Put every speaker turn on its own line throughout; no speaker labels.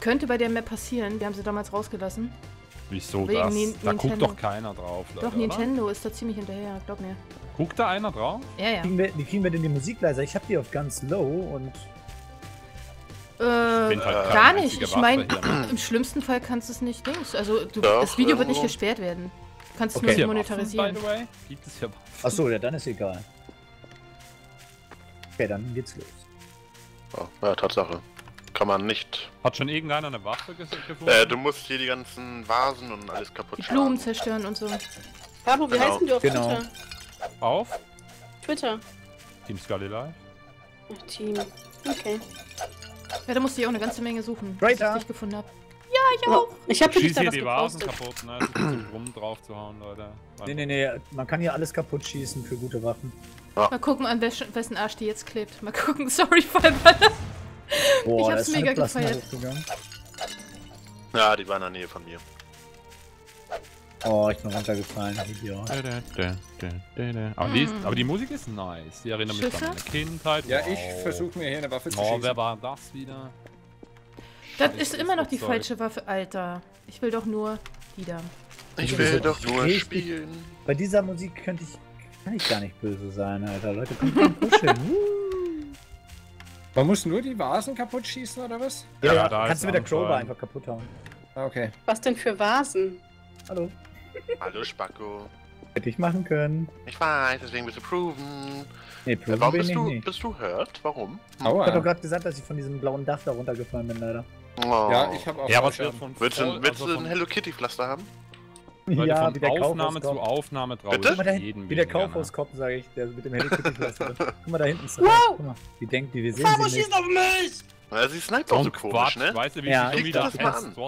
Könnte bei der Map passieren. Die haben sie damals rausgelassen.
Wieso
Wegen
das?
Ni-
da guckt
Nintendo.
doch keiner drauf, Leute,
Doch,
oder?
Nintendo ist da ziemlich hinterher, glaub mir.
Guckt da einer drauf?
Ja, ja.
Kriegen wir, wie kriegen wir denn die Musik leiser? Ich habe die auf ganz low und
Äh,
halt
gar nicht. Ich meine,
ne?
im schlimmsten Fall kannst du es nicht Dings. Also, du,
Doch,
das Video wird nicht gesperrt werden. Du kannst es
Okay.
nur monetarisieren.
Waffen, by the way? Gibt es hier Waffen?
Achso, ja, dann ist egal. Okay, dann geht's los.
Oh, ja, Tatsache. Kann man nicht.
Hat schon irgendeiner eine Waffe gefunden?
Äh, du musst hier die ganzen Vasen und alles kaputt
Die
schlagen.
Blumen zerstören und so.
Pablo, wie
Genau.
heißen du auf
Genau.
Twitter?
Auf?
Twitter.
Team Scully Live?
Ach, Team. Okay.
Ja, da musste ich auch eine ganze Menge suchen,
Traitor.
ich gefunden habe.
Oh, ich habe
Schieß
wirklich da
hier
was
die Vasen kaputt, ne? Es ist so rum drauf zu hauen, Leute.
Nee, nee, nee, man kann hier alles kaputt schießen für gute Waffen.
Mal gucken, an wessen, wessen Arsch die jetzt klebt. Mal gucken, sorry, Fallballer.
Boah,
Ich hab's mega gefeiert.
Ja, die waren in der Nähe von mir.
Oh, ich bin runtergefallen, Idiot.
Aber, die ist, aber die Musik ist nice. Die erinnert mich an meine Kindheit.
Ja,
Wow.
ich versuche mir hier eine Waffe zu
Oh,
schießen.
wer war das wieder?
Das ist immer noch die falsche Waffe, Alter. Ich will doch nur die da.
Ich will
das
doch nur
richtig-
spielen.
Bei dieser Musik könnte ich, kann ich gar nicht böse sein, Alter. Leute, kommt mal kuscheln.
Man muss nur die Vasen kaputt schießen, oder was?
Ja,
Ja,
ja,
da
kannst
ist
du mit der. Crowbar einfach kaputt hauen.
Ah, Okay.
Was denn für Vasen?
Hallo.
Hallo Spacko.
Hätte ich machen können.
Ich weiß, deswegen bist du proven.
Nee, Proven
warum
bin
bist
ich
du,
nicht.
bist du hurt? Warum?
Ich hab doch
Aua.
gerade gesagt, dass ich von diesem blauen Dach da runtergefallen bin, leider.
Oh.
Ja, ich habe auch
Ja, was von
Willst du, willst
also
du ein Hello Kitty Pflaster haben?
Leute,
ja,
von
wie der
Aufnahme zu. Aufnahme traue
Bitte?
Jedem
wie der
weniger, ne?
Kaufhauskopf, sage ich, der mit dem Helikopterpflaster. Guck mal da hinten. ist er.
Wow!
Guck mal, die denkt, die wir sehen nicht.
schießt auf mich!
Na, sie sniped auch so komisch,
Quatsch,
ne?
weißt du, wie
Ja,
sie schon
ich
wieder hetzt?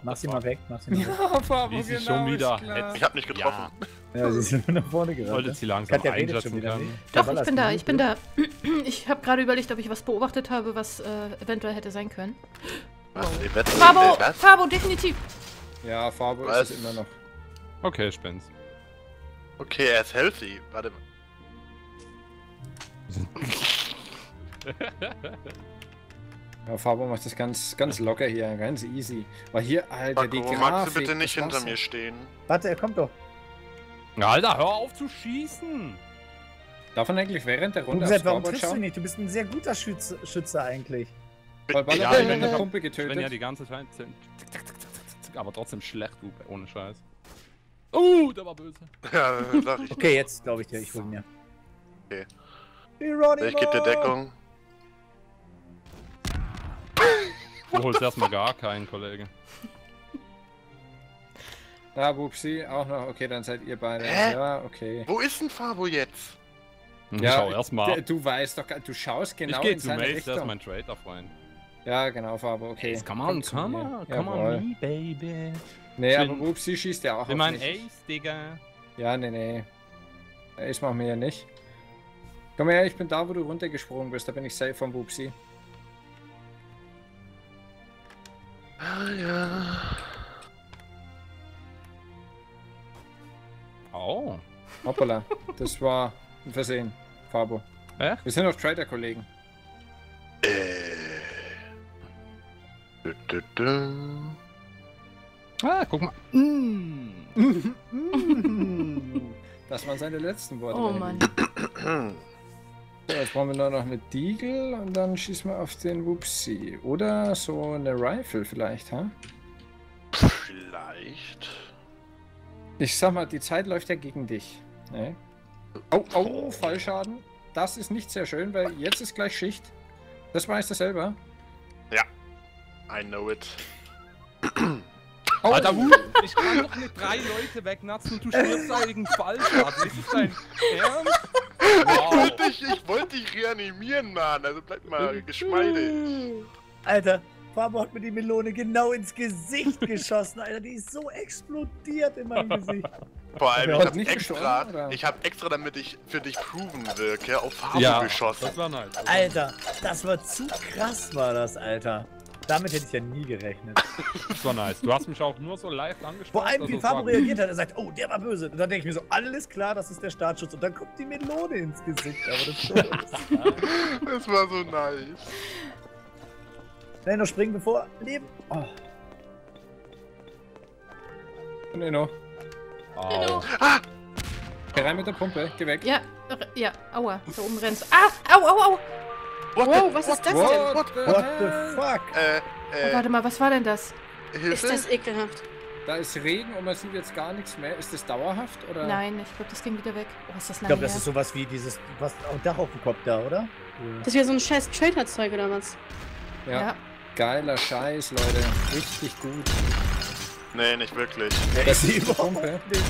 Mach sie mal weg, mach sie mal weg.
Ja, Fabo,
Wie sie
genau,
schon wieder hetzt.
Ich hab nicht getroffen.
Ja,
Ja, sie nur nach vorne gerannt.
sollte
ne?
sie langsam
Katja
einschätzen
wieder
können.
Doch, ich bin da, ich bin da. Ich habe gerade überlegt, ob ich was beobachtet habe, was äh, eventuell hätte sein können.
Was?
Fabo? Fabo, definitiv.
Ja, Fabo ist immer noch.
Okay, bin's.
Okay, er ist healthy. Warte mal.
Ja, Fabo macht das ganz, ganz locker hier, ganz easy. Weil hier, Alter, die
Spacko,
Grafik...
magst du bitte nicht hinter mir stehen?
Warte, er kommt doch.
Alter, hör auf zu schießen!
Darf man eigentlich während der Runde
gesagt,
aufs
warum triffst du nicht? Du bist ein sehr guter Schütze, Schütze eigentlich.
Weil Baller
Ja,
hat
ich bin
eine
ja-
Pumpe
Ich bin ja
getötet.
die ganze Zeit... Aber trotzdem schlecht, du, ohne Scheiß. Uh, der war böse.
Ja, sag ich.
Okay, jetzt glaube ich dir, ich hol mir.
Okay.
Geronimo!
Ich geb dir Deckung.
Du holst erstmal gar keinen, Kollege.
Ja, Bubsi, auch noch. Okay, dann seid ihr beide.
Hä?
Ja, okay.
Wo ist denn Fabo jetzt?
Hm,
Ja,
Schau erstmal.
Du weißt doch, gar- du schaust genau
ich gehe
in
zu
seine
Mace, der ist
Richtung.
mein Trader, Freund.
Ja, genau, Fabo, okay.
Come on,
Komm zu
come on, come on, me, baby.
Nee, aber. Bubsi schießt ja auch
Ich
auf
mein
mich.
Ace, Digga.
Ja, nee, nee. Ace machen wir ja nicht. Komm her, ich bin da, wo du runtergesprungen bist. Da bin ich safe von Bubsi.
Ah, ja.
Oh.
Hoppala. das war ein Versehen, Fabo.
Echt?
Wir sind doch Trader-Kollegen.
Äh. Dü, dü, dü.
Ah, guck mal. Mm.
Das waren seine letzten Worte.
Oh Mann.
So, jetzt brauchen wir nur noch eine Deagle und dann schießen wir auf den Wupsi. Oder so eine Rifle vielleicht, ha?
Vielleicht.
Ich sag mal, die Zeit läuft ja gegen dich. Ne? Oh, oh, Fallschaden. Das ist nicht sehr schön, weil jetzt ist gleich Schicht. Das weißt du selber.
I know it.
Oh,
Alter, Wu, ich kann doch nicht drei Leute wegnatzen und du stirbst da wegen Fallschaden. Ist das dein Ernst?
Ich
Wow.
wollte dich, ich wollte dich reanimieren, Mann. Also bleib mal geschmeidig.
Alter, Fabo hat mir die Melone genau ins Gesicht geschossen, Alter. Die ist so explodiert in meinem Gesicht.
Vor allem, ich hab
nicht
extra, ich hab extra, damit ich für dich proven wirke, auf Fabo
Ja,
geschossen.
das war nice.
Alter, das war zu krass, war das, Alter. Damit hätte ich ja nie gerechnet.
War nice. Du hast mich auch nur so live angesprochen.
Vor allem, wie
also
Fabo
gut.
reagiert hat, er sagt, oh, der war böse. Und dann denke ich mir so, alles klar, das ist der Startschutz. Und dann kommt die Melone ins Gesicht. Aber das ist so
Das war so nice.
Schnell noch springen, bevor Leben. Oh.
Und Inno.
Au.
Geh rein mit der Pumpe, geh weg.
Ja, ja, aua, da oben rennst. Ah, au, au, au.
What
Wow, was ist das denn?
What the
What the fuck?
Äh,
Oh,
äh,
warte mal, was war denn das?
Ist
Hilfe?
das ekelhaft?
Da ist Regen und man sieht jetzt gar nichts mehr. Ist das dauerhaft oder?
Nein, ich glaube, das ging wieder weg. Oh, ist das
Ich
lange
glaube, das ist sowas wie dieses was, oh, Dach auf dem Kopf da, oder?
Das ist wieder so ein scheiß Trader-Zeug oder was?
Ja.
Ja.
Geiler Scheiß, Leute. Richtig gut.
Nee, nicht wirklich.
Ja,
Das
ich
ist
überhaupt
Pumpe.
nicht.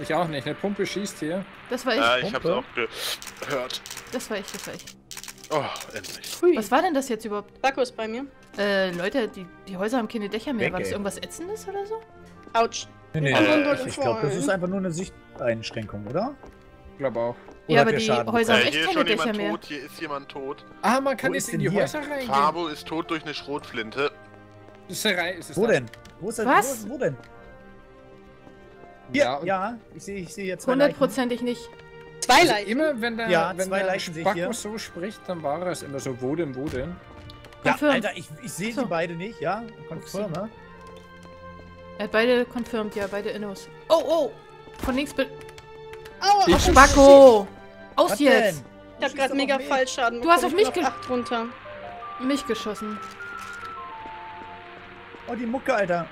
Ich auch nicht. Eine Pumpe schießt hier.
Das war ich.
Ja, ich hab's auch gehört.
Das war ich, das war ich.
Oh, endlich.
Hui.
Was war denn das jetzt überhaupt?
Baco ist bei mir.
Äh, Leute, die, die Häuser haben keine Dächer mehr.
Weg,
war das
ey.
irgendwas Ätzendes oder so?
Autsch.
Nee, nee,
Äh,
nee. Ich glaube, das ist einfach nur eine Sichteinschränkung, oder?
Ich glaube auch.
Oder
ja, aber die
Schaden
Häuser haben
Äh,
echt
hier ist
keine
schon
Dächer
jemand
mehr.
tot, hier ist jemand tot.
Ah, man kann
Wo
jetzt in die
hier?
Häuser reingehen.
Fabo ist tot durch eine Schrotflinte.
Das ist ist es
Wo
da?
denn? Wo ist denn?
Was?
Wo, wo denn? Hier,
Ja,
ja, ich sehe ich zwei Leichen.
Hundertprozentig nicht.
Zwei
Also
Leichen.
immer wenn der,
Ja,
wenn
zwei
der Spacko
hier.
so spricht, dann war es immer so, wo denn, wo denn?
Ja,
Confirm.
Alter, ich, ich sehe
So.
sie beide nicht, ja? Confirme.
Er hat beide confirmed, ja, beide Innos. Oh, oh! Von links be...
Aua,
Ich-.
Spacko! Aus
Was
jetzt!
denn?
Ich hab grad mega Fallschaden
Du hast auf mich
runter.
Mich geschossen.
Oh, die Mucke, Alter.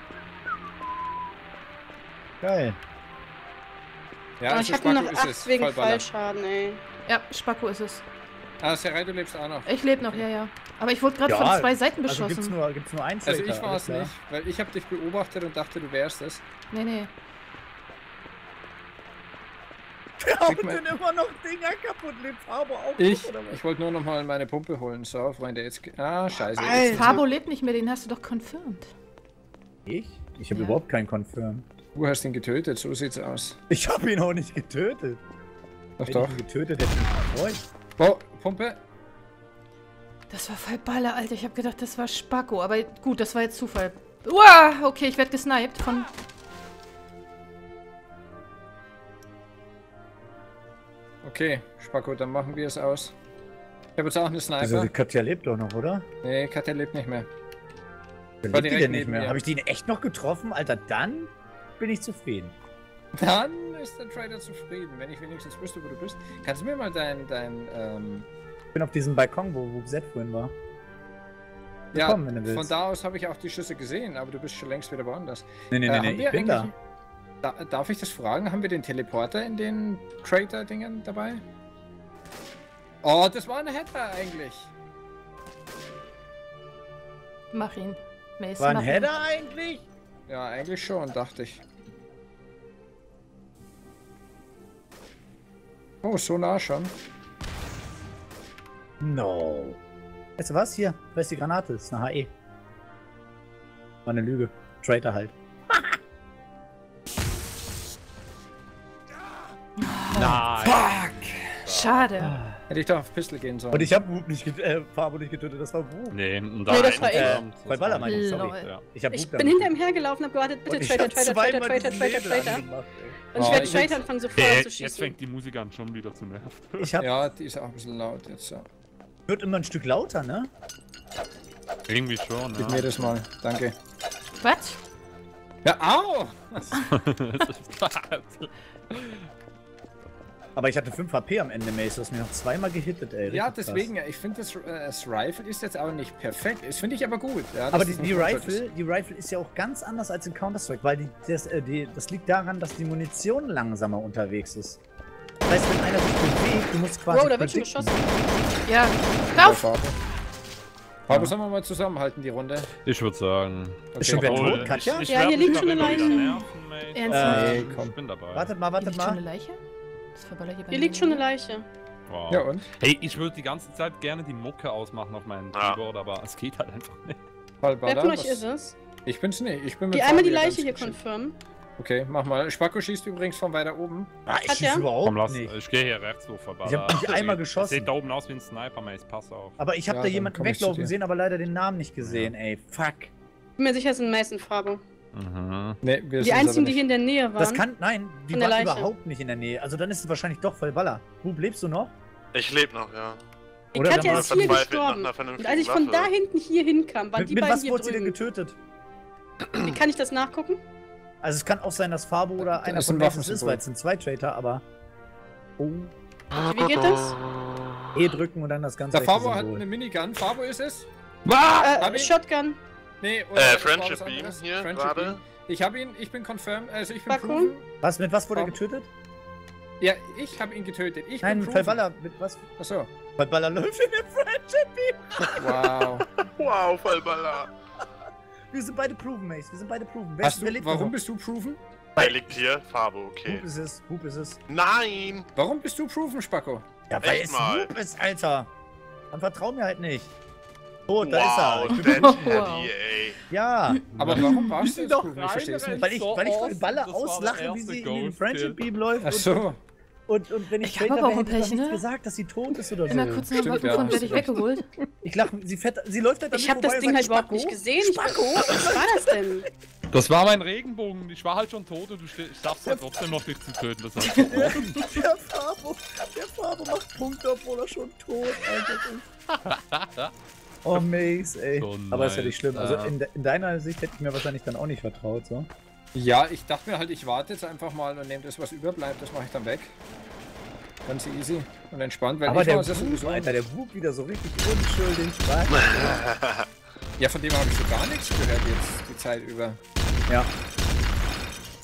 Geil.
Ja,
ich hab nur noch
ist
8
es.
wegen. Fallschaden, ey.
Ja, Spacko ist es.
Ah, Serai, du lebst auch noch.
Ich lebe noch, ja, ja. Aber ich wurde gerade
Ja,
von zwei Seiten
Also gibt's
beschossen.
nur, gibt's nur einen
Also ich war es nicht, weil ich habe dich beobachtet und dachte, du wärst es.
Nee, nee.
Wir hauen denn immer noch Dinger kaputt, lebt Fabo auch
Ich,
was?
ich wollte nur noch mal meine Pumpe holen. So, Freunde, jetzt... Ah, scheiße.
Alter.
Jetzt,
Fabo lebt nicht mehr, den hast du doch confirmed.
Ich? Ich habe
Ja.
überhaupt keinen Confirm.
Du hast ihn getötet, so sieht's aus.
Ich habe ihn auch nicht getötet.
Doch,
Wenn
doch.
ich ihn getötet hätte, ich mich.
Oh, Pumpe.
Das war voll Baller, Alter. Ich habe gedacht, das war Spacko. Aber gut, das war jetzt Zufall. Uah, okay, ich werde gesniped von...
Okay, Spacko, dann machen wir es aus. Ich habe jetzt auch eine
Also
Sniper.
die Katja lebt doch noch, oder?
Nee, Katja lebt nicht mehr.
Lebt die denn nicht mehr? Habe ich die echt noch getroffen? Alter, dann bin ich zufrieden.
Dann ist der Trader zufrieden, wenn ich wenigstens wüsste, wo du bist. Kannst du mir mal dein, dein, ähm,
Ich bin auf diesem Balkon, wo, wo Zed vorhin war.
ja,
Komm, wenn du willst.
von da aus habe ich auch die Schüsse gesehen, aber du bist schon längst wieder woanders.
Nee, nee,
Äh,
nee, nee, ich bin da.
Da, darf ich das fragen? Haben wir den Teleporter in den Trader-Dingen dabei? Oh, das war ein Header eigentlich.
Mach ihn. Mace,
War ein. Header eigentlich?
Ja, eigentlich schon, dachte ich. Oh, so nah schon.
No. Weißt du was? Hier, da ist die Granate. Das ist eine HE. War eine Lüge. Traitor halt.
Nein.
Schade.
Hätte ich doch auf Pistol gehen sollen.
Und ich habe Wub nicht, äh, Fabo nicht getötet, das war Wub.
Nee, und
Nee, das war ich.
Äh, bei Baller meine ich, sorry.
Ja.
Ich, hab
Ich bin hinter ihm hergelaufen, hab gewartet, bitte
Und
Traitor, Traitor, Traitor, Traitor, Traitor, Traitor. Und ich
Oh,
werde Traitor anfangen, sofort
Äh,
zu
jetzt
schießen.
fängt die Musik an, schon wieder zu nerven.
Ich hab,
Ja, die ist auch ein bisschen laut jetzt. So.
wird immer ein Stück lauter, ne?
Irgendwie schon,
Gib mir
ja.
das mal. Danke.
Was?
Ja, au!
Das ist.
Aber ich hatte 5 HP am Ende, Mace. Du hast mich noch zweimal gehittet, ey.
Ja, deswegen, ja, ich finde das, äh, das Rifle ist jetzt auch nicht perfekt. Das finde ich aber gut. Ja,
krass. Aber die, die Rifle, die Rifle ist ja auch ganz anders als in Counter-Strike, weil die, das, äh, die, das liegt daran, dass die Munition langsamer unterwegs ist. Das heißt, wenn einer sich bewegt, du musst quasi
Wow, da wird schon geschossen.
Ja.
ist.
Lauf!
Farbe. Farbe, sollen wir mal zusammenhalten, die Runde?
Ich würde sagen.
Ist schon wer tot, Katja?
Ich, ich
Ja, hier liegt schon eine Leiche.
Ernsthaft?
Äh,
Ich
komm.
bin dabei.
Wartet mal,
Hier
wartet
liegt schon eine
mal.
Leiche? Hier
liegt schon eine Leiche.
Wow.
Ja, und?
Hey, ich würde die ganze Zeit gerne die Mucke ausmachen auf meinem
Ja.
Keyboard, aber es geht halt einfach nicht.
Wer
Ballballer,
von euch ist es?
Ich bin's nicht. Ich bin mit
Die einmal die Leiche hier
geschickt.
confirmen.
Okay, mach mal. Spacko schießt übrigens von weiter oben.
Ah, ich
Katja?
schieß überhaupt
Komm, lass.
nicht.
Ich gehe hier rechts hoch vorbei.
Ich hab nicht einmal geschossen.
Sieht da oben aus wie ein Sniper, Mace. Pass auf.
Aber ich habe
Ja,
da jemanden
ich
weglaufen sehen, aber leider den Namen nicht gesehen, ey. Fuck.
Bin mir sicher, es sind Mason Farbe.
Mhm.
Nee, wir
Die einzigen, die hier
nicht.
in der Nähe waren.
Das kann, nein, die waren
Leiche.
überhaupt nicht in der Nähe. Also dann ist es wahrscheinlich doch voll Baller. Bub, lebst du noch?
Ich lebe noch, ja.
Die
Oder
Katja ist hier gestorben. Und als ich von da hinten hier hinkam, waren
Mit,
die
mit
beiden
was
hier
wurde sie denn
drüben.
getötet?
Wie kann ich das nachgucken?
Also es kann auch sein, dass Fabo oder
Da
einer von Maces ist, weil es sind zwei Traitor, aber... Oh,
Wie geht das?
E drücken und dann das ganze
Der Fabo hat eine Minigun. Fabo ist es?
Äh,
ich-
Shotgun.
Nee, oder
Äh,
das war
Friendship Beam
anderes.
hier
Friendship
gerade.
Beam. Ich habe ihn, ich bin confirmed, also ich bin
Bakun?
proven.
Was, mit was wurde er getötet?
Ja, ich habe ihn getötet. Ich
Nein,
bin proven.
Fallballer, mit was?
Achso.
Fallballer läuft in dem Friendship Beam.
Wow.
Wow, Fallballer.
Wir sind beide proven, Mace. Wir sind beide proven. Wer,
du, warum bist du proven?
Er liegt hier. Fabo, okay.
Hoop ist es, Hoop ist es.
Nein!
Warum bist du proven, Spacko?
Ja, weil
Echt
es
mal.
Hoop ist, Alter. Dann vertrau mir halt nicht. Oh, da
wow,
ist er. Ich bin
Wow.
ey.
Ja,
Aber warum warst du
doch
proven? Ich nicht.
weil ich, weil ich
war der
auslache, wie sie in den Friendship. Beam läuft.
Ach
Und,
so.
und, und wenn ich,
Ich auch ein
hätte ich
Pech, ne?
gesagt, dass sie tot ist oder so.
Immer kurz nach von
hast
werde ich weggeholt.
Ich lache, sie, fährt, sie läuft halt
Ich habe das Ding halt überhaupt nicht gesehen.
Spacko.
was war das denn?
Das war mein Regenbogen. Ich war halt schon tot und du schaffst halt trotzdem noch dich zu töten. Das heißt,
Der, der Fabo, der Fabo macht Punkte, obwohl er schon tot Alter. Oh, Mace, ey.
So
Aber ist ja nicht schlimm. Also
Ja.
in, de in deiner Sicht hätte ich mir wahrscheinlich dann auch nicht vertraut, so.
Ja, ich dachte mir halt, ich warte jetzt einfach mal und nehme das, was überbleibt, das mache ich dann weg. Ganz easy und entspannt, weil
Aber
ich
der
ja
Wub,
sowieso.
Alter, der Wub wieder so richtig unschuldig. Was?
Ja, von dem habe ich so gar nichts gehört jetzt die Zeit über.
ja.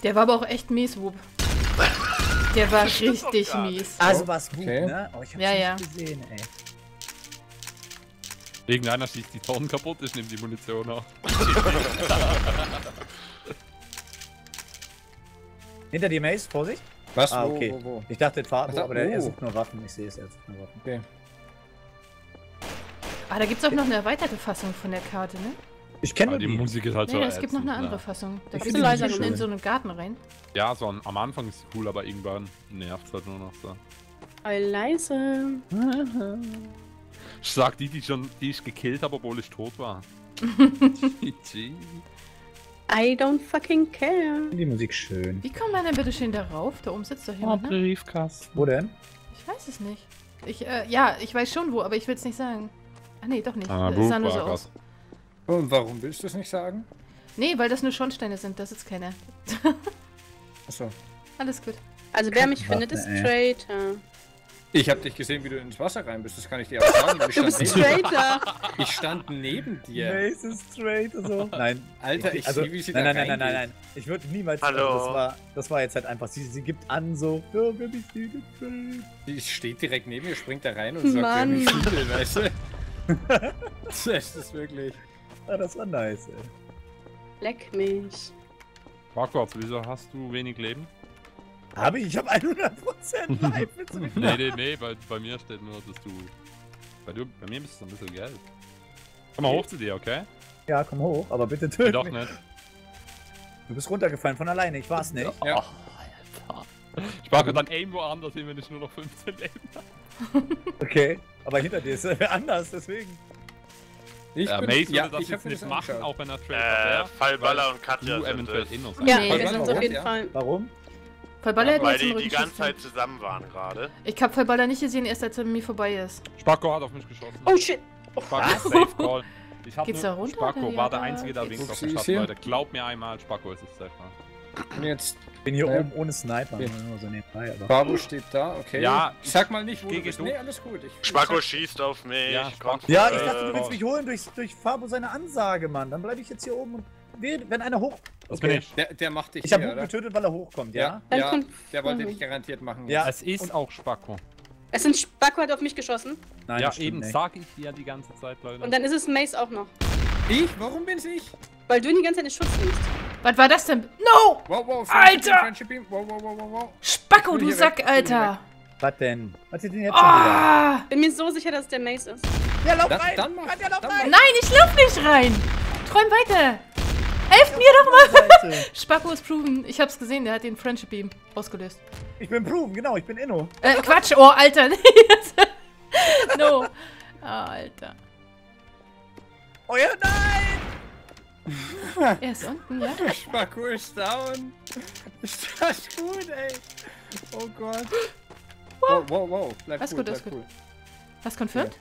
Der war aber auch echt mies, Whoop. Der war richtig mies.
Also was Wub,
Okay.
ne? Oh, ich hab's
Ja,
nicht
ja.
gesehen, ey.
Irgendeiner schießt die Tonnen kaputt, ich nehme die Munition auch.
Hinter dir, Mace, Vorsicht.
Was?
Ah,
Wo,
okay.
wo, wo?
Ich dachte
da-
aber der, er
oh.
sucht nur Waffen. Ich sehe es, er sucht nur Waffen.
Okay.
Ah, da gibt's auch noch eine erweiterte Fassung von der Karte, ne?
Ich kenne
Aber
nur
die
die.
Musik ist halt so
Nee, es gibt noch eine andere
ne?
Fassung. Da
Ich
gehst du
die
leiser
Musik
in so einen Garten rein.
Ja, so am, am Anfang ist cool, aber irgendwann nervt es halt nur noch so.
Ei, leise.
Ich sag die, die, schon, die ich gekillt habe, obwohl ich tot war.
I don't fucking care.
Die Musik schön.
Wie kommt man denn bitte schön darauf? Da oben sitzt doch
Oh,
jemand, ne?
Briefkasten.
Wo denn?
Ich weiß es nicht. Ich, äh, ja, ich weiß schon wo, aber ich will es nicht sagen. Ah, nee, doch nicht.
Ah,
Es sah nur so aus.
Und warum willst du es nicht sagen?
Nee, weil das nur Schornsteine sind, da sitzt keiner.
Achso.
Alles gut.
Also wer mich
Warte,
findet, ist
ey.
Traitor.
Ich habe dich gesehen, wie du ins Wasser rein bist, das kann ich dir auch sagen. Ich
Du bist
stand,
ein
neben,
Traitor.
ich stand neben dir.
Mace ist und so. Nein.
Alter, ich
also,
sehe, wie sie
nein,
da
nein, nein, nein, nein, nein. Ich würde niemals.
Hallo.
Das, war, das war jetzt halt einfach. Sie, sie gibt an so. Ja, wer mich sieht, ist straight.
Die steht direkt neben mir, springt da rein und sagt, wer
Mann.
mich findet, weißt du? Das ist wirklich...
Ah, das war nice, ey.
Leck mich.
Marquardt, wieso hast du wenig Leben?
Habe ich? Ich habe 100% live. Willst du mich
Nee, nee, nee, bei, bei mir steht nur, dass du. Bei, du, bei mir bist du ein bisschen Geld. Komm mal hoch zu dir, okay?
Ja, komm hoch, aber bitte
Nee,
töte
doch nicht.
Du bist runtergefallen von alleine, ich war's nicht.
Ja.
Ich war dann aim woanders hin, wenn ich nur noch 15 Leben
Okay, aber hinter dir ist er anders, deswegen.
Ich
Ja,
bin,
Mace würde
ja,
das
ich
jetzt
hab
nicht
das
machen, auch wenn er Traitor
Äh,
wäre.
Fallballer und Katja
Du
sind
eventuell
es.
Innocent.
Ja,
was,
sind auf jeden
Ja.
Fall.
Warum?
Vollballer hat mir
Weil
jetzt
die die ganze. Zeit zusammen waren gerade.
Ich hab Vollballer nicht gesehen, erst als er mir vorbei ist.
Spacko hat auf mich geschossen.
Oh shit.
Spacko, safe call. Ich hab
Geht's da runter,
Spacko
oder
war der Einzige, der winkt auf hat,
hier?
Leute. Glaub mir einmal, Spacko ist es safe.
Und jetzt,
Ich bin hier
Ja.
oben ohne Sniper,
Okay.
nur so nebenbei, aber.
Babo steht da, okay.
Ja,
Sag mal nicht, wo
geh,
du bist.
du.
Nee, alles gut. Ich,
Spacko
ich
schießt auf mich.
Ja,
Ja, ich
äh,
dachte, du willst mich holen durch, durch Fabo seine Ansage, Mann. Dann bleibe ich jetzt hier oben und wenn einer hoch.
Das bin ich.
der, der macht dich
Ich habe
oder?
getötet, weil er hochkommt, ja?
Ja,
kommt-
der wollte dich garantiert machen.
Ja.
Es ist auch Spacko.
Es sind Spacko hat auf mich geschossen.
Nein,
ja,
das
eben,
nicht.
sag ich dir die ganze Zeit, Leute.
Und dann ist es Mace auch noch.
Ich? Warum bin's ich?
Weil du ihn die ganze Zeit in Schutz nimmst.
Was war das denn? No!
Wow, wow,
Alter!
Beam, Friendship Beam. Wow, wow, wow, wow.
Spacko,
bin
du Sack,
weg, bin
Alter!
Was denn? Was ist denn jetzt schon wieder?
Ah!
Bin mir so sicher, dass es der Mace ist.
Ja, lauf
Dann-
rein!
dann mach-
Katja, lauf
dann
rein!
Nein, ich lauf nicht rein! Träum weiter! Helft mir doch mal! Spacko ist proven. Ich hab's gesehen, der hat den Friendship Beam ausgelöst.
Ich bin proven, genau, ich bin Inno.
Äh, Quatsch, oh, Alter. no. Ah, Alter.
Oh ja, nein!
Er ist unten, ja?
Spacko ist down. Ist das gut, ey? Oh Gott. Wow, wow, wow. Bleib
Alles
cool,
gut,
bleib
gut.
cool.
Hast confirmed?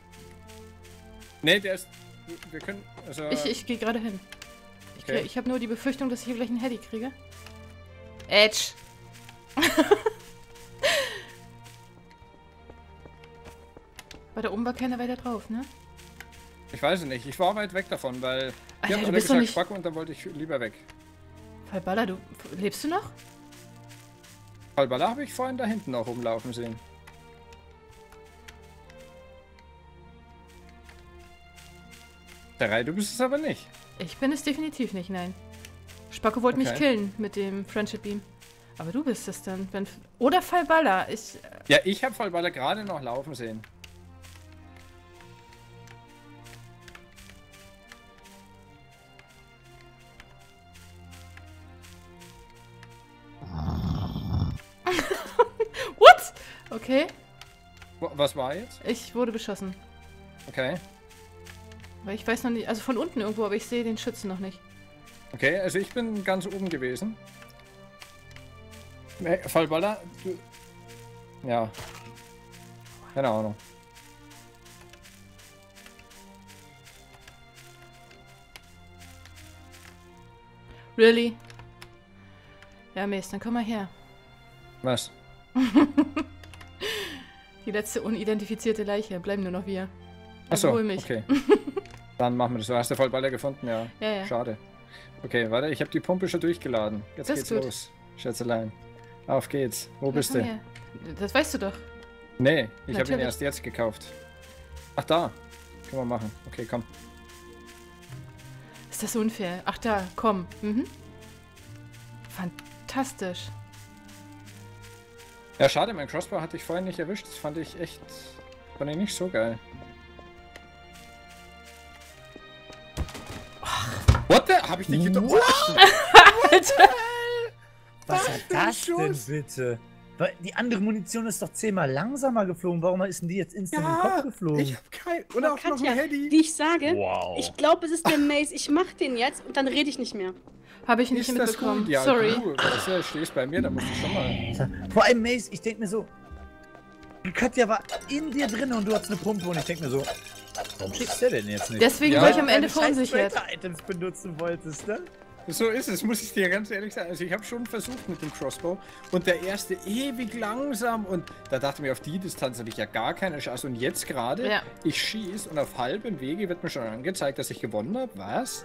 Nee, der ist... Wir können... Also,
Ich, ich gehe gerade hin. Ich,
Okay.
krieg- ich habe nur die Befürchtung, dass ich hier gleich einen Heady kriege. Edge. War da oben war keiner weiter drauf, ne?
Ich weiß es nicht. Ich war weit weg davon, weil
Alter, bist doch
gesagt
nicht-
und dann wollte ich lieber weg.
Fallballer, du lebst du noch?
Falbala habe ich vorhin da hinten noch rumlaufen sehen. Der Reihe, du bist es aber nicht.
Ich bin es definitiv nicht, nein. Spacko wollte mich
Okay.
killen mit dem Friendship Beam. Aber du bist es dann. Wenn, oder Fallballer. Ich,
Ja, ich habe Falbala gerade noch laufen sehen.
what? Okay,
Was war jetzt?
ich wurde beschossen.
Okay.
Weil ich weiß noch nicht, also von unten irgendwo, aber ich sehe den Schützen noch nicht.
Okay, also ich bin ganz oben gewesen. Nee, Fallballer, du. Ja. Keine Ahnung.
Really? Ja, Mace, dann komm mal her.
Was?
Die letzte unidentifizierte Leiche. Bleiben nur noch wir.
Achso,
hol mich.
okay. Dann machen wir das. Hast du Fallballer gefunden? Ja.
Ja, ja.
Schade. Okay, warte, ich habe die Pumpe schon durchgeladen. Jetzt
Das
geht's
gut.
los. Schätzelein. Auf geht's. Wo
Ja,
bist du?
her. Das weißt du doch.
Nee, ich habe ihn erst jetzt gekauft. Ach da. Können wir machen. Okay, komm.
Ist das unfair? Ach da, komm. Mhm. Fantastisch.
Ja, schade, mein Crossbow hatte ich vorhin nicht erwischt. Das fand ich echt. Fand ich nicht so geil. What the? Hab ich dich getroffen?
Alter!
Was war das denn bitte? Weil die andere Munition ist doch zehnmal langsamer geflogen. Warum ist denn die jetzt instant in den Kopf geflogen?
ich hab kein. Und
Aber
auch noch ein Handy.
die ich sage,
Wow.
ich glaube, es ist der Maze. Ich mach den jetzt und dann rede ich nicht mehr.
Habe ich nicht
Ist das
mitbekommen.
gut? Ja,
Sorry.
du, das, äh, stehst bei mir, da musst du schon mal.
Vor allem Mace, ich denk mir so, die Katja war in dir drin und du hast eine Pumpe und ich denk mir so, warum schickst du denn jetzt nicht?
Deswegen
Ja.
war ich am Ende verunsichert.
Traitor-Items benutzen wolltest, ne?
So ist es, muss ich dir ganz ehrlich sagen. Also ich habe schon versucht mit dem Crossbow und der erste ewig langsam und da dachte ich mir, auf die Distanz habe ich ja gar keine Chance. Und jetzt gerade,
Ja.
ich schieß und auf halbem Wege wird mir schon angezeigt, dass ich gewonnen habe. Was?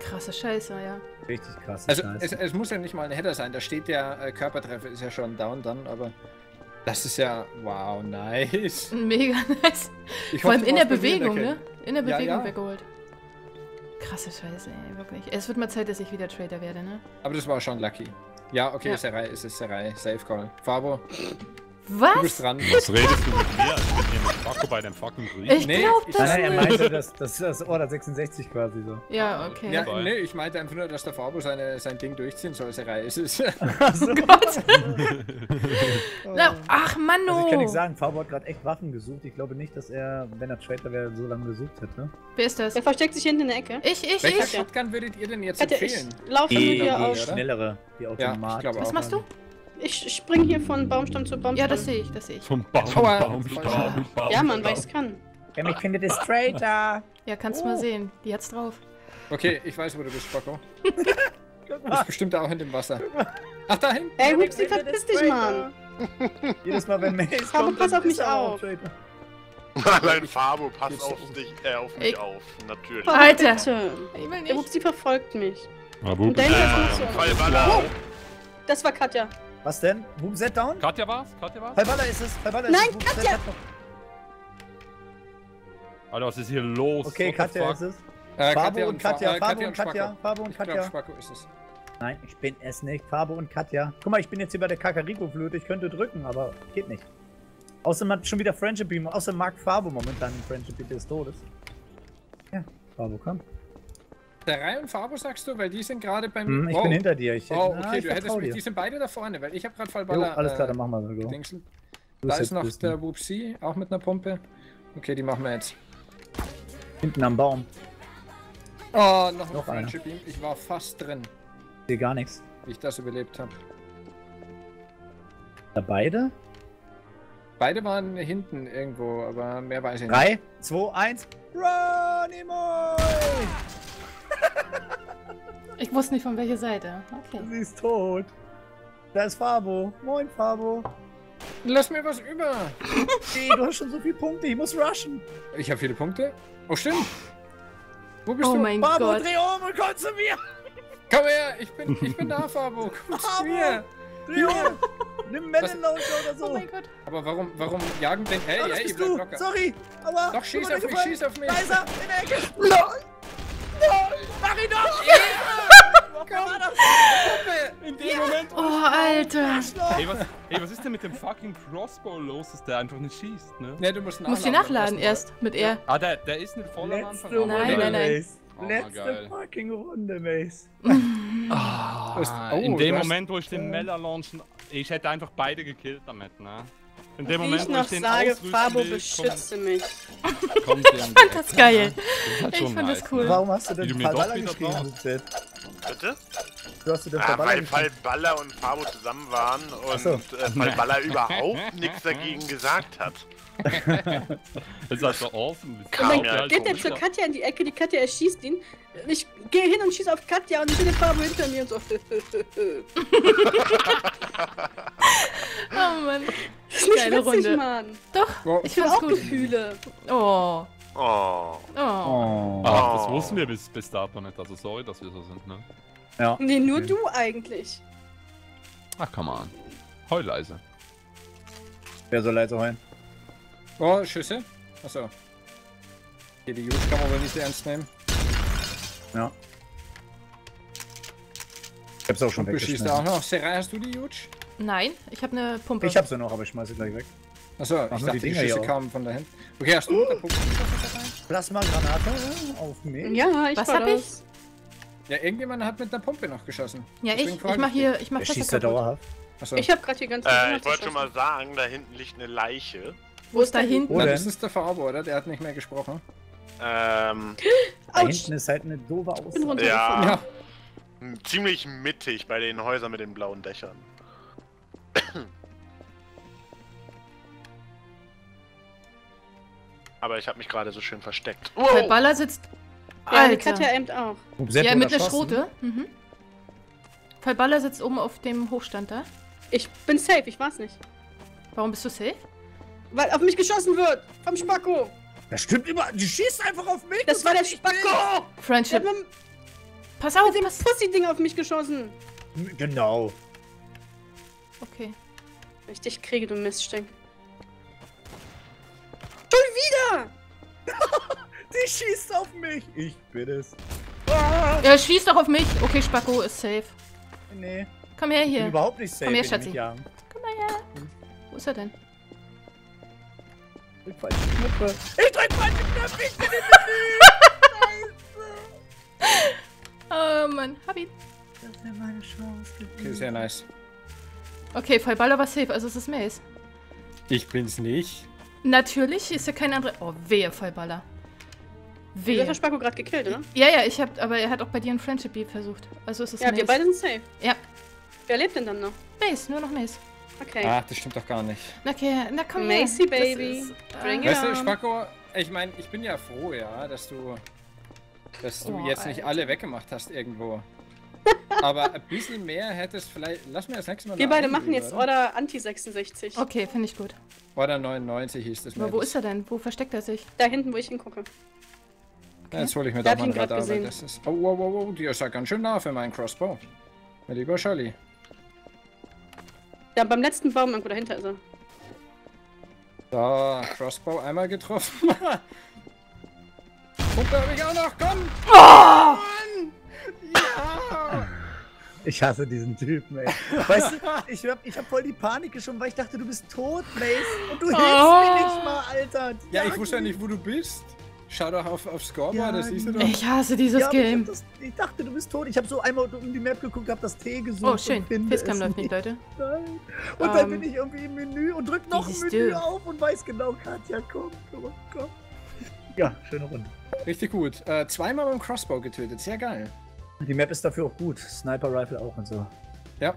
Krasse Scheiße, ja.
Richtig krass.
Also es, es muss ja nicht mal ein Header sein, da steht der äh, Körpertreffer, ist ja schon down dann, aber das ist ja, wow, nice.
Mega nice.
Ich
Vor allem in der Bewegung, ne? In der
Ja,
Bewegung
ja.
weggeholt. Krasse Scheiße, ey, wirklich. Es wird mal Zeit, dass ich wieder Trader werde, ne?
Aber das war schon lucky. Ja, okay,
Ja.
Serai, es ist Serai, Safe Call. Fabo, du bist
Was?
dran.
Was redest du mit mir? Ich bin hier mit Paco bei dem fucking Krieg.
Ich
Nee,
glaub
ich-
das
Nein, nein, er meinte, das, das ist das Order 66 quasi so.
Ja, okay.
Ja, nee, ich meinte einfach nur, dass der Fabo seine, sein Ding durchziehen soll. Serai ist es.
Also,
Gott. Na, ach, Manno.
also ich kann nicht sagen, Fabo hat gerade echt Waffen gesucht. Ich glaube nicht, dass er, wenn er Traitor wäre, so lange gesucht hätte.
Wer ist das?
Der versteckt sich hinten in der Ecke.
Ich, ich,
Welcher
ich.
Shotgun würdet ihr denn jetzt
Katja, ich
empfehlen?
laufe
Die,
mit dir
die
auf.
oder?
schnellere, die
Ja,
Automat.
ich glaube
Was
auch.
machst du?
Ich spring hier von Baumstamm zu Baumstamm.
Ja, das sehe ich, das sehe ich.
Vom Baum,
Aua.
Baum, Baum, Baum.
Ja, Mann, weil ich's kann.
Ja, ich finde das Traitor.
Ja, kannst du mal sehen. Die hat's drauf.
Okay, ich weiß, wo du bist, Spocko.
Guck
Du bist bestimmt auch in dem Wasser. Ach, da hinten.
Ey,
finde
verpiss dich. Mann.
Jedes Mal, wenn Mace
Fabo,
kommt,
pass auf mich
ist
auf.
Allein Fabo, pass auf dich, äh, auf mich
Ich-
auf. Natürlich.
Alter. Ich will
Der
nicht.
Hupsi verfolgt mich.
Aber
Und dahinter ist noch so. Das war Katja.
Was denn? Boom Set down?
Katja war's? Katja war's?
Fallballer ist es. Fallballer ist
Nein,
es. Set
Katja!
Alter, was ist hier los?
Okay,
What
Katja ist es.
Äh,
Fabo und Katja.
äh,
Fabo und
Spacko.
Katja. Fabo und
Ich glaube,
Katja.
Spacko ist es.
Nein, ich bin es nicht. Fabo und Katja. Guck mal, ich bin jetzt hier bei der Kakariko-Flöte. Ich könnte drücken, aber geht nicht. Außerdem hat schon wieder Friendship Beam. Außer mag Fabo momentan den Friendship Beam des Todes. Ja, Fabo, komm.
Der Reihe und Fabo sagst du, weil die sind gerade bei mir.
Hm, ich
Wow.
bin hinter dir. Ich,
Oh,
Ah,
okay,
ich
du hättest mich.
dir.
Die sind beide da vorne, weil ich habe gerade
Jo,
Fallballer.
alles klar,
äh,
dann machen wir so.
Dingsel. Da ist noch der Whoopsie, auch mit einer Pumpe. Okay, die machen wir jetzt.
hinten am Baum.
Oh, noch ein
Noch.
Friendship Beam. Ich war fast drin,
Ich sehe gar nichts.
wie ich das überlebt habe.
Da beide?
Beide waren hinten irgendwo, aber mehr weiß ich nicht.
3, 2, 1. Ronimo!
Ich wusste nicht von welcher Seite. Okay.
Sie ist tot. Da ist Fabo. Moin, Fabo.
Lass mir was über.
Ey, du hast schon so viele Punkte, ich muss rushen.
Ich habe viele Punkte. Oh, stimmt. Wo bist
Oh
du?
mein
Fabo,
Gott.
dreh um und komm zu mir.
Komm her, ich bin, ich bin da, Fabo. Komm zu mir.
Dreh um. Nimm Melon Launcher oder so.
Oh mein Gott.
Aber warum, warum jagen denn... Hey,
das
hey,
bist du.
locker.
Sorry, aber...
Doch, schieß auf mich, schieß auf mich.
Da ist er, in der Ecke. Nein. Nein. Mach ihn doch.
In dem Moment...
Oh, Alter.
Arschloch.
Ey was, ey, was ist denn mit dem fucking Crossbow los, dass der einfach nicht schießt, ne?
Ne, du musst
Du musst die nachladen erst mit R.
Ah, der, der ist nicht voll am
Letzte
Anfang.
Runde,
Nein, nein, nein.
Mace.
Oh,
Letzte
geil.
fucking Runde, Mace.
Ah,
oh,
in dem Moment, wo ich den Meller launchen, ich hätte einfach beide gekillt damit, ne? In dem
Wie
Moment,
ich
wo
noch
ich
sage, Fabo
will,
beschütze mich.
kommt, kommt der um die
fand das geil.
Das
Ich fand das cool.
Warum hast du
Wie
denn
wieder
geschrieben. Luzet?
Bitte?
Du hast du denn
Ah, weil? Fallballer und Fabo zusammen waren und
so.
äh, Fallballer überhaupt nichts dagegen gesagt hat.
Das ist halt so. Das
Und dann
ja,
geht er
komisch.
zur Katja in die Ecke, die Katja erschießt ihn. Ich gehe hin und schieße auf Katja und ich sehe den Fabo hinter mir und so.
Oh Mann.
Das ist nicht
Geile
witzig,
Runde.
Mann.
Doch,
Oh,
ich
habe
fand's
auch
gut.
Gefühle.
Oh.
Oh.
Oh.
Oh.
Ach, das
Oh.
wussten wir bis, bis dato nicht. Also sorry, dass wir so sind, ne?
Ja.
Nee, nur du eigentlich.
Ach, come on. Heul leise.
Wer soll leise heulen?
oh, Schüsse. Achso. Hier, die Use kann man wohl nicht ernst nehmen.
Ja. Ich hab's auch schon
Du schießt auch
weggeschmissen.
noch. Serai, hast du die Huge?
Nein, ich habe eine Pumpe.
Ich hab sie noch, aber ich schmeiß sie gleich weg.
Achso, ich dachte,
die
die,
Dinger
Schüsse
hier auch.
kamen von da hinten. Okay, hast du Unterpunkt?
Plasma-Granate auf mich.
Ja, ich
Was hab ich?
das.
Ja, irgendjemand hat mit einer Pumpe noch geschossen.
ja,
Deswegen
ich, ich mach hier, ich mach Fässer
schießt ja dauerhaft.
Achso.
Ich habe gerade hier ganz
Äh, ich wollte schon mal sagen, da hinten liegt eine Leiche.
Wo ist da hinten?
Wo denn?
das ist der Farbe, oder? Der hat nicht mehr gesprochen.
Ähm,
Da
Autsch.
hinten ist halt eine doofe
runtergefallen.
ja,
Ja.
ziemlich mittig bei den Häusern mit den blauen Dächern. Aber ich habe mich gerade so schön versteckt.
Der Baller sitzt.
Ja, die
Alter.
Katja aimt auch.
Ja, mit
erschossen.
Schrote. Mhm. Fallballer sitzt oben auf dem Hochstand da.
Ich bin safe, ich war's nicht.
Warum bist du safe?
Weil auf mich geschossen wird. Vom Spacko.
Das stimmt immer. Die schießt einfach auf mich.
Das war der Spacko. Der
Friendship.
mit
Pass auf,
dem
pass.
Pussy-Ding auf mich geschossen.
Genau.
Okay.
Wenn ich dich kriege, du Miststink. Schon wieder!
Die schießt auf mich. Ich bin es.
Ja, schieß doch auf mich. Okay, Spacko ist safe.
Nee.
Komm her
Ich bin
hier.
überhaupt nicht safe.
Komm her, Schatzi. Komm mal her. Wo ist er denn?
Ich drück falsche Knöpfe. Ich drück falsche Knöpfe. Ich bin im
Oh Mann, hab ihn.
Das wäre meine Chance
Okay, sehr nice.
Okay, Fallballer war safe, also es ist Maze.
Ich bin's nicht.
Natürlich ist ja kein anderer. Oh, wehe, Fallballer.
Du hast
Wehe.
den Spacko gerade gekillt, oder?
Ja, ja, ich hab, aber er hat auch bei dir ein Friendship Beat versucht. Also ist es
Ja,
Maze.
wir beide sind safe.
Ja.
Wer lebt denn dann noch?
Maze, nur noch Maze.
Okay.
Ach, das stimmt doch gar nicht.
Okay, na komm
Macy,
her.
Baby. Bring it
Weißt du. Spacko, ich meine, ich bin ja froh, ja, dass du, dass du
Oh,
jetzt nicht
Alter.
alle weggemacht hast irgendwo. Aber ein bisschen mehr hättest vielleicht. Lass mir das nächste Mal
Wir beide machen
rüber,
jetzt
oder?
Order Anti-66.
Okay, finde ich gut.
Order 99 hieß das.
Aber wo ist er denn? Wo versteckt er sich?
Da hinten, wo ich hingucke.
Ja, jetzt hole ich mir da mal ein Radar, weil
gesehen.
das ist. Oh, wow, wow, wow, die ist ja ganz schön nah für meinen Crossbow. Mein lieber Scholli.
Ja, beim letzten Baum irgendwo dahinter ist er.
So, Crossbow einmal getroffen. Pumpe habe ich auch noch, komm!
Oh!
Ja!
Ich hasse diesen Typen, ey. Weißt du, ich hab, ich hab voll die Panik geschoben, weil ich dachte, du bist tot, Mace. Und du hilfst
Oh.
mir nicht mal, Alter. Die
Ja, ich wusste ja nicht, wo du bist. Schau doch auf, auf Scoreboard,
Ja,
das siehst du doch.
Ich hasse dieses
Ja, aber ich,
Game.
das, ich dachte, du bist tot. Ich habe so einmal um die Map geguckt, hab das T gesucht.
Oh, schön. Facecam läuft nicht, Leute.
Nein. Und dann
Ähm,
bin ich irgendwie im Menü und drück noch ein Menü
Dö.
auf und weiß genau, Katja, komm, komm, komm. Ja, schöne Runde.
Richtig gut. Äh, zweimal mit dem Crossbow getötet, sehr geil.
Die Map ist dafür auch gut. Sniper Rifle auch und so.
Ja,